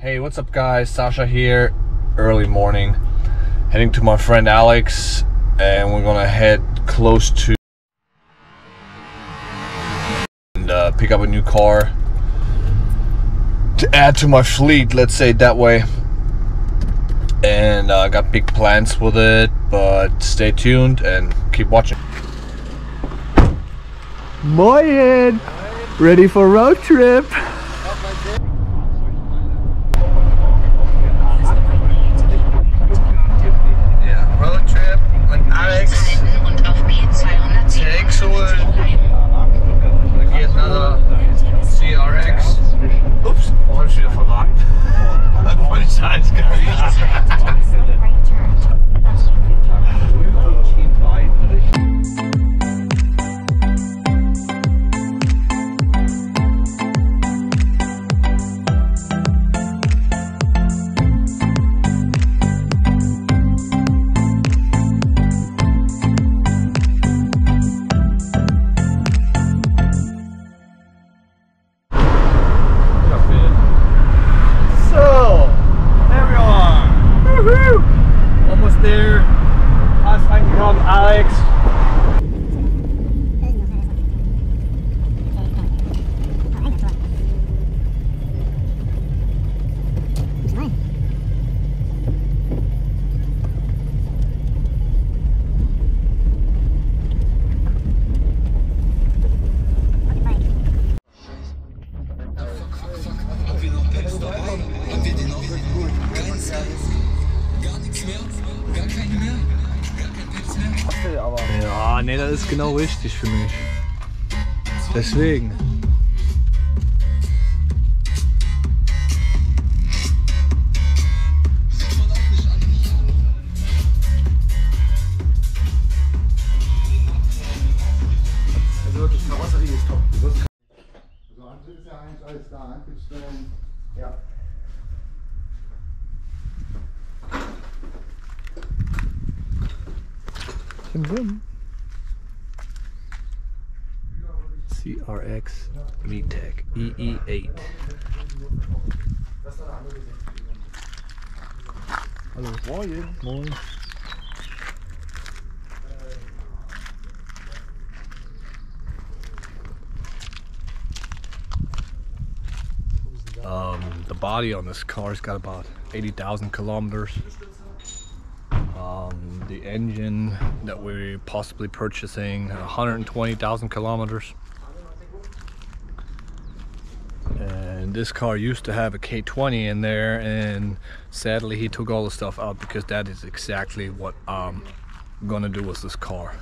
Hey, what's up, guys? Sasha here. Early morning, heading to my friend Alex, and we're gonna head close to and uh, pick up a new car to add to my fleet. Let's say that way. And uh, I got big plans with it, but stay tuned and keep watching. Moin! Ready for road trip? Come on, Alex. Haben wir den auch? Kein Skype, gar nichts mehr, gar keinen mehr. Ja, nee, das ist genau richtig für mich. Deswegen. CRX VTEC EE8. Hallo. Moin. Moin. Um, the body on this car's got about 80,000 kilometers. Um, the engine that we're possibly purchasing 120,000 kilometers. And this car used to have a K20 in there, and sadly he took all the stuff out because that is exactly what I'm gonna do with this car.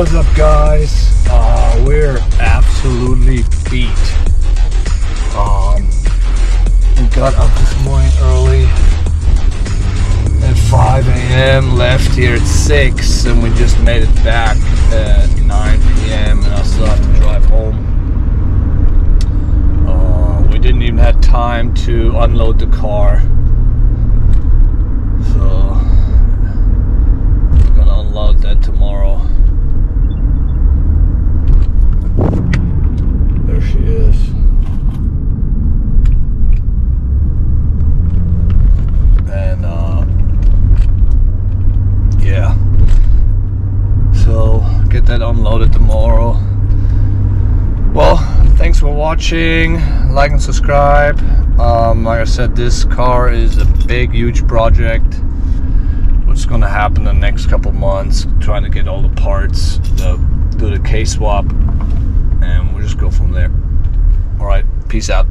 What's up, guys? Uh, we're absolutely beat. Um, we got up this morning early, at 5 a.m Left here at six, and we just made it back at 9 p.m. And I still have to drive home. Uh, we didn't even have time to unload the car, so we're gonna unload that tomorrow. There she is. And uh, yeah. So get that unloaded tomorrow. Well, thanks for watching. Like and subscribe. Um, like I said, this car is a big, huge project. What's gonna happen the next couple months? Trying to get all the parts, the, do the K swap, and we'll just go from there. All right, peace out.